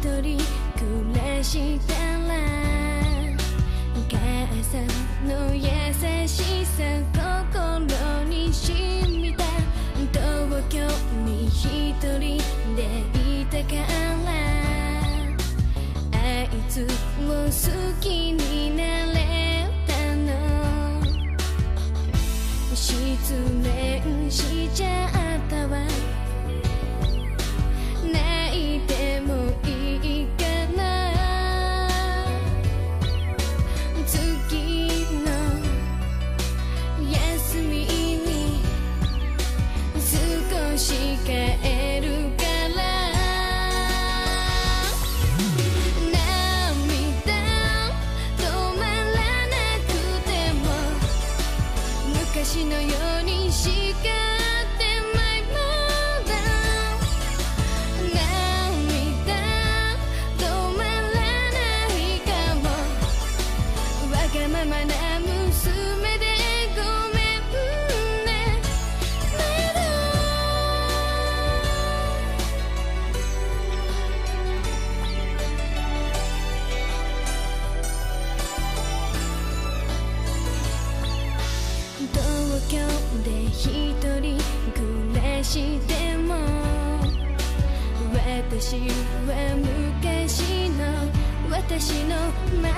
人暮らしたらお母さんの優しさ心に染みた東京に一人でいたからあいつを好きになれたの失恋しちゃう一人暮らしても私は昔の私のま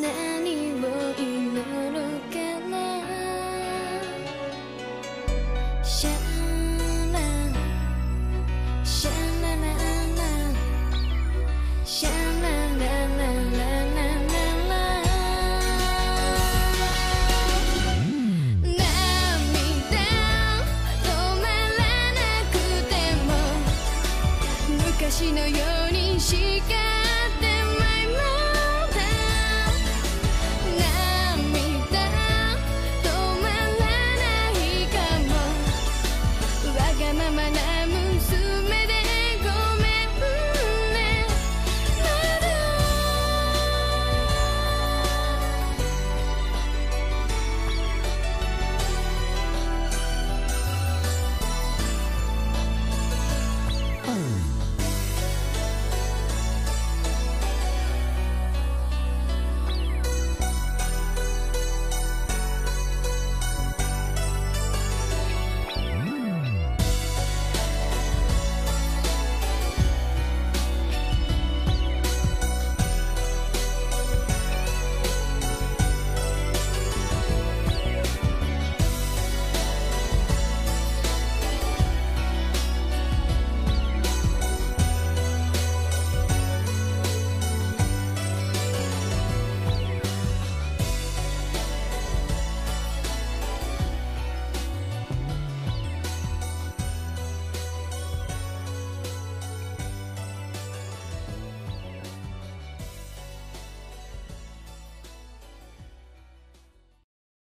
now